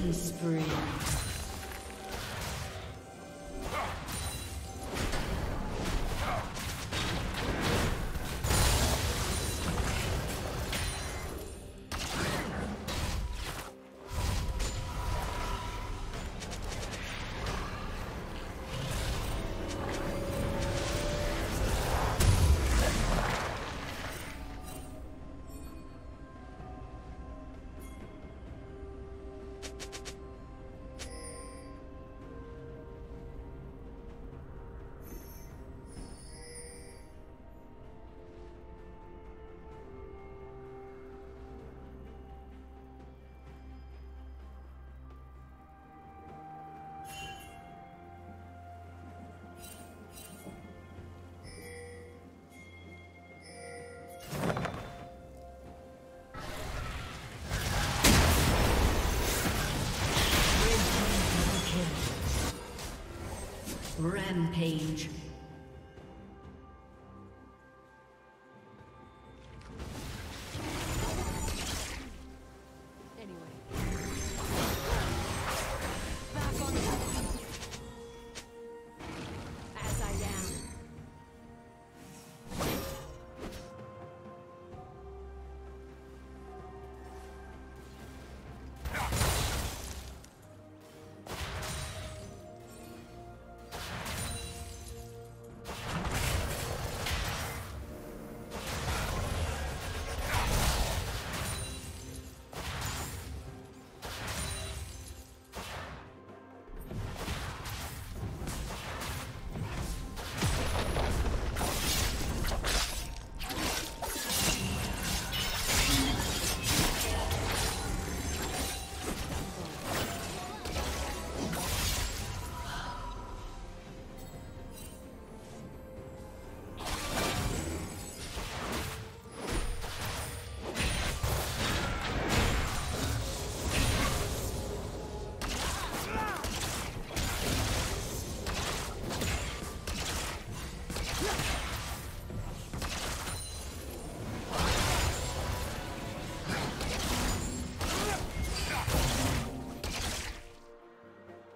Killing spree. Rampage.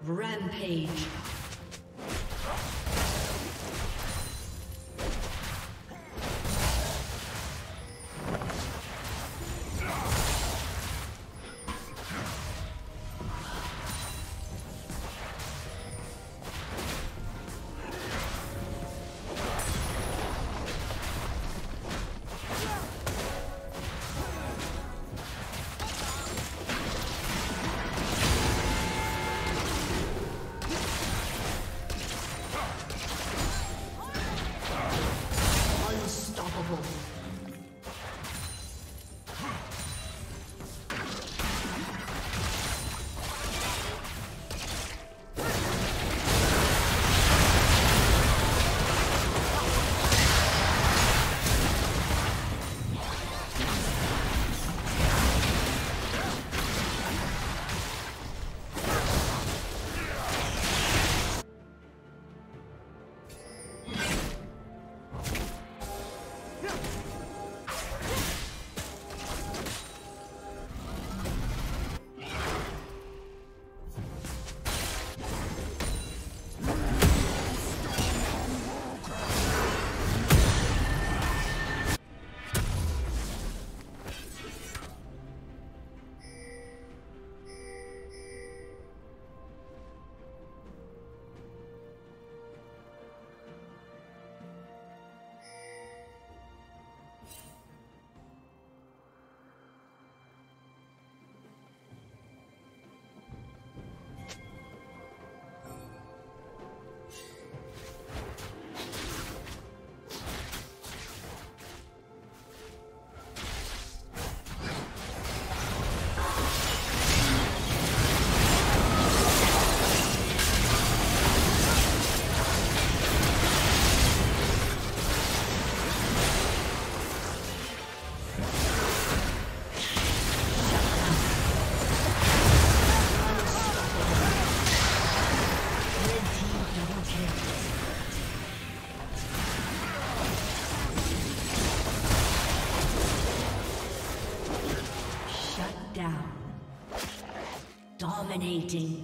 Rampage. Dominating.